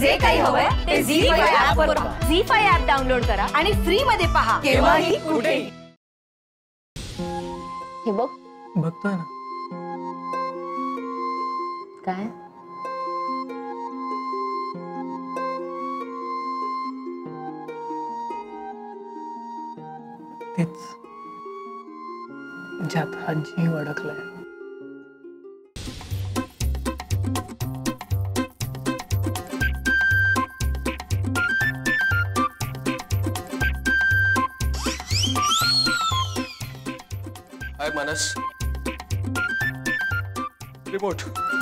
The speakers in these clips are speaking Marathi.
जे काही हवंय ते झी फाय ऍप वर झी फाय ऍप डाउनलोड करा आणि फ्री मध्ये पहा. केव्हाही कुठेही. हे बघ. बघतोय ना. काय? तेच. ज्यात हा जीव अडकलाय. हाय मानस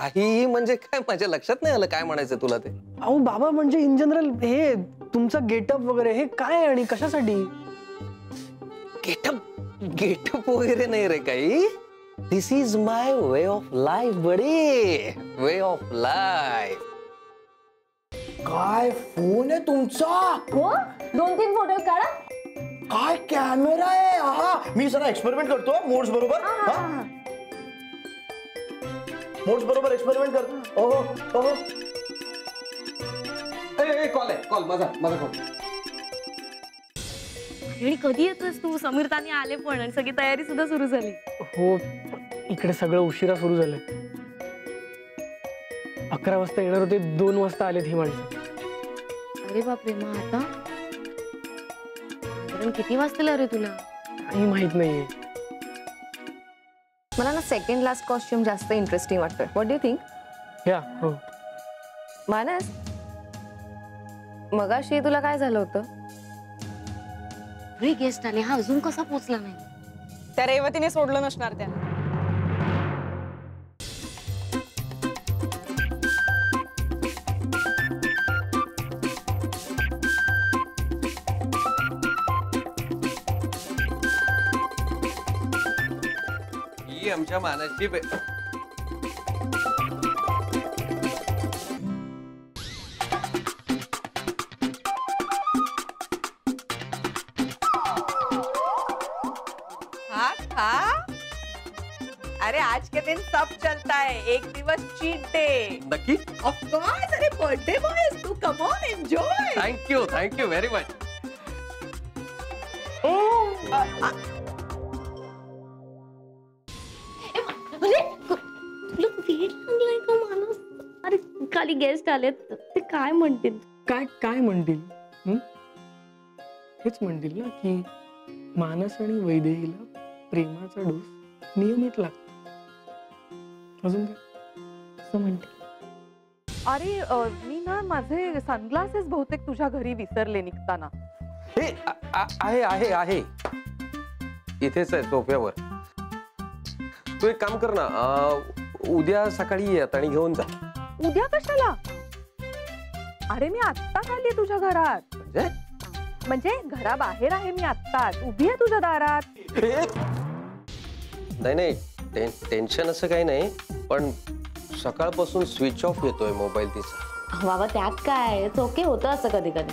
काहीही म्हणजे काय माझ्या लक्षात नाही आलं काय म्हणायचं तुला ते? अहो बाबा म्हणजे इन जनरल हे तुमचं गेटअप वगैरे हे काय आणि कशासाठी? गेटअप गेटअप वगैरे नाही रे काही. This is my way of life buddy way of life काय फोन आहे तुमचा? हो? दोन तीन फोटो काढा. काय कॅमेरा आहे? हा मी जरा एक्सपेरिमेंट करतो मोड्स बरोबर. मोड्स बरोबर एक्सपेरिमेंट करतो ओहो ओहो. कॉल आहे कॉल माझा माझा कॉल आणि कधी येतोस तू? समीर तानी आले पण आणि सगळी तयारी सुद्धा सुरू झाली. हो इकडे सगळं उशिरा सुरू झालंय. अकरा वाजता येणार होते दोन वाजता आलेत ही माणसं. अरे बापरे मग आता? साधारण किती वाजतील अरे तुला? काही माहीत नाहीये. मला ना सेकंड लास्ट कॉस्ट्युम जास्त इंटरेस्टिंग वाटतोय. व्हॉट डू थिंक या हो. मानस मगाशी तुला काय झालं होतं? गेस्ट आले हा अजून कसा पोचला नाही? त्या रेवतीने सोडलं नसणार त्या ही आमच्या मानाची हाँ अरे आज के दिन सब चलता है। एक दिवस चीट डे नक्की ऑफ़ कोर्स अरे birthday boy Tu come on enjoy thank you thank you very much म्हणजे खाली गेस्ट आलेत ते काय म्हणतील? काय काय म्हणतील? हं? हेच म्हणतील ना की मानस आणि वैदेहीला प्रेमाचा डोस नियमित लागतो. अजून काय? असं म्हणतील. अरे अ, मी ना माझे सनग्लासेस बहुतेक तुझ्या घरी विसरले निघताना. हे आ- आ- आहे आहे आहे. इथेच आहे सोफ्यावर. तू एक काम कर ना अं, उद्या सकाळी येत आणि घेऊन जा. उद्या कशाला? अरे मी आत्ताच आली तुझ्या घरात. म्हणजे? म्हणजे घराबाहेर आहे मी आत्ताच. उभी आहे तुझ्या दारात? नाही नाही. टेन- टेन्शन असं काही नाही. पण सकाळपासून स्विच ऑफ येतोय मोबाईल तिचा. बाबा त्यात काय? ओके होतं असं कधी कधी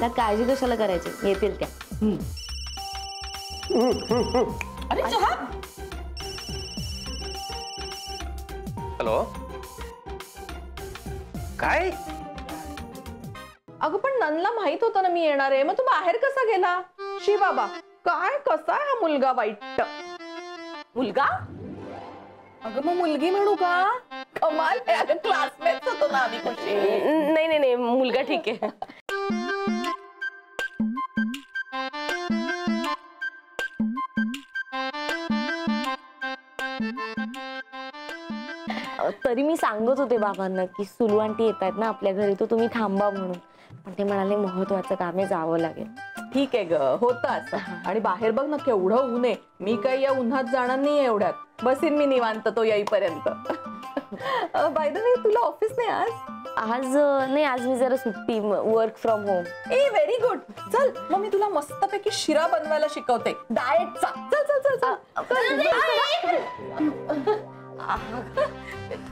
त्यात काळजी कशाला करायची? येतील त्या. हॅलो? काय? अगं पण ननला माहीत होतं ना मी येणार आहे. मग तू बाहेर कसा गेला? शी बाबा काय कसा आहे हा मुलगा वाईट? मुलगा? अगं मग मुलगी म्हणू का? कमाल आहे. अगं क्लासमेट होतो ना आम्ही खुशी नाही नाही नाही. मुलगा ठीक आहे. तरी मी सांगत होते बाबांना की सुलू आंटी येत आहेत ना आपल्या घरी तर तुम्ही थांबा म्हणून. पण ते म्हणाले महत्वाचं काम आहे जावं लागेल. ठीक आहे ग होत असं आणि बाहेर बघ ना केवढं ऊन आहे. मी काही या उन्हात जाणार नाही एवढ्यात. बसीन मी निवांत तो येईपर्यंत. बाय द वे तुला ऑफिस नाही आज? आज नाही आज मी जरा सुट्टी वर्क फ्रॉम होम ए व्हेरी गुड चल मग मी तुला मस्तपैकी शिरा बनवायला शिकवते. डाएटचा चल चल चल चल.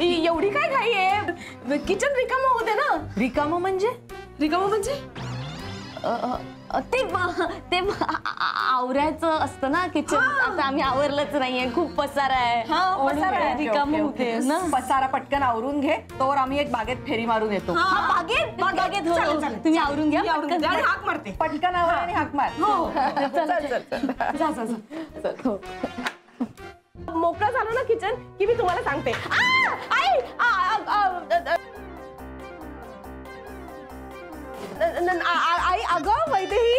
एवढी काय घाई आहे? किचन रिकाम होते ना. रिकाम म्हणजे? रिकाम म्हणजे? ते ते आवरायचं असतं ना किचन. आता आम्ही आवरलंच नाहीये. खूप पसारा आहे. हा, पसारा आहे. रिकामं ओके, होते. ना. पसारा पटकन आवरून घे. तोवर आम्ही एक बागेत फेरी मारून येतो. हा, बागेत? बागेत? हो, हो. तुम्ही आवरून घ्या. हाक मारते. पटकन आवर आणि हाक मार. हो. मोकळं झालं ना किचन की मी तुम्हाला सांगते. आई, अगं वैदेही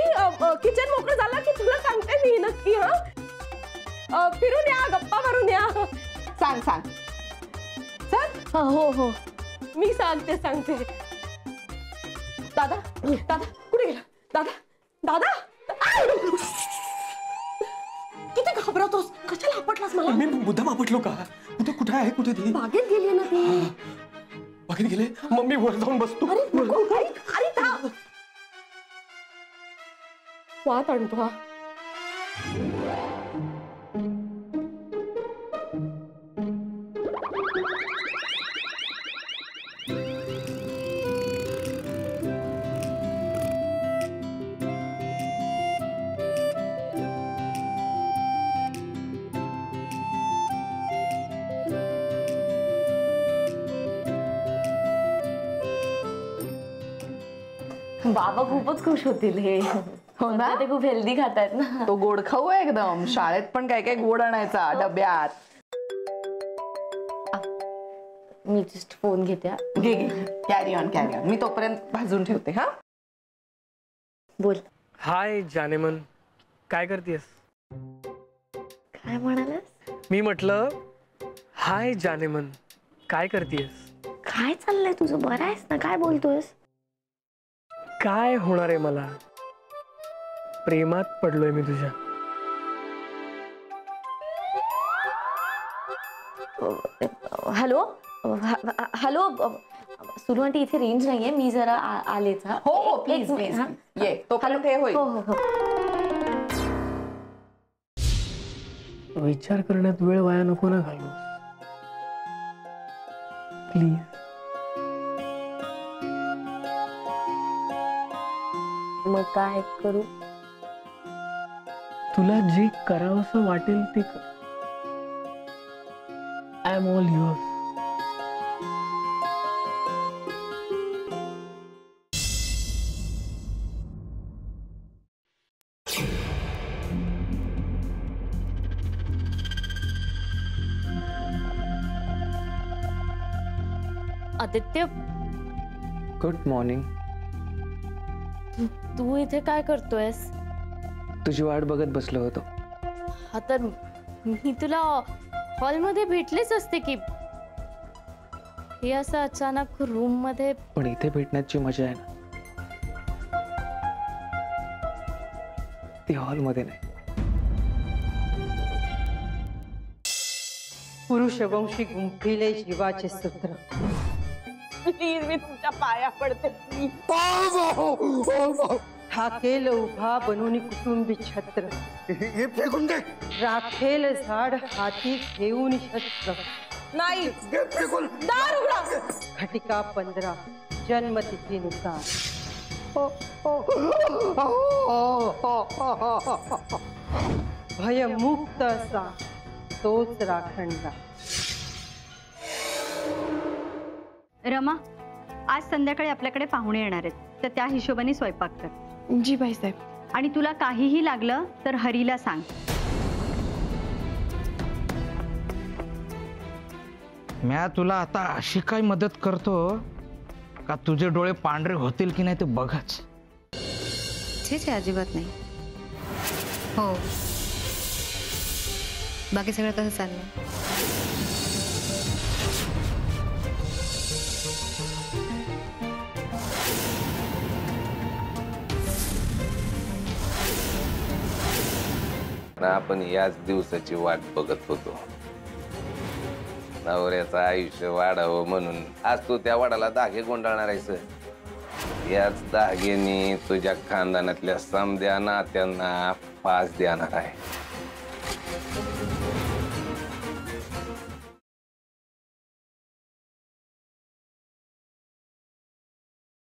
किचन मोकळं झालं की तुला सांगते मी नक्की हा? फिरून या गप्पा मारून या. सांग सांग. चल. हा, हो मी सांगते सांगते. दादा दादा कुठे गेला? दादा दादा! किती घाबरवतोस कशाला आपटलास मला? मी मुद्दाम आपटलो का? कुठे कुठे आहे? कुठे ती बागेत गेली ना ती. बागेत गेले? मम्मी वर जाऊन बसतो. अरे नको, अरे अरे थांब. वात आणतो हा. बाबा खूपच खुश होतील हे. हो ना ते खूप हेल्दी खातायत ना. तो गोड खाऊ आहे एकदम. शाळेत पण काय काय गोड आणायचा डब्यात. मी जस्ट फोन घेते हा. घे घे. कॅरी ऑन कॅरी ऑन मी तोपर्यंत भाजून ठेवते हा. बोल. हाय जानेमन. काय करतेस? काय म्हणालास? मी म्हटलं हाय जानेमन. काय करतेस? काय चाललंय तुझं? बरं आहेस ना? काय बोलतोयस? काय होणार आहे मला? प्रेमात पडलोय मी तुझ्या. हॅलो? हॅलो? सुरू आंटी इथे रेंज नाहीये. मी जरा आ- आलेच हा. हो हो प्लीज प्लीज हे. होईल. हो हो हो. विचार करण्यात वेळ वाया नको ना घालू प्लीज मग काय करू? तुला जे करावंसं वाटेल ते कर. I am all yours Aditya? Good morning तू इथे काय करतोयस? तुझी वाट बघत बसलो होतो. हा तर मी तुला हॉलमध्ये भेटलेच असते की. हे असं अचानक रूममध्ये पण इथे भेटण्याची मजा आहे ना. ती हॉलमध्ये नाही. पुरुषवंशी गुंफिले जीवाचे सूत्र प्लीज़ मी तुमच्या पाया पडते ठाकेल उभा बनून कुटुंबी छत्र। राखेल झाड हाती घेऊन शस्त्र। नाही दार उघडा। घटिका पंधरा जन्मतिथीनुसार भयमुक्त असा तोच रमा आज संध्याकाळी आपल्याकडे पाहुणे येणार आहेत. तर त्या हिशोबाने स्वयंपाक कर. जी बाईसाहेब आणि तुला काहीही लागलं तर हरीला सांग. म्या तुला आता अशी काय मदत करतो का तुझे डोळे पांढरे होतील की नाही ते बघच. छे छे अजिबात नाही. हो. बाकी सगळं कसं चाललंय. आपण याच दिवसाची वाट बघत होतो. नवऱ्याचं आयुष्य वाढावं म्हणून आज तू त्या वाडाला धागे गुंडाळणार आहेस. याच धाग्याने तुझ्या खानदानातल्या समद्या नात्यांना फास देणार आहे.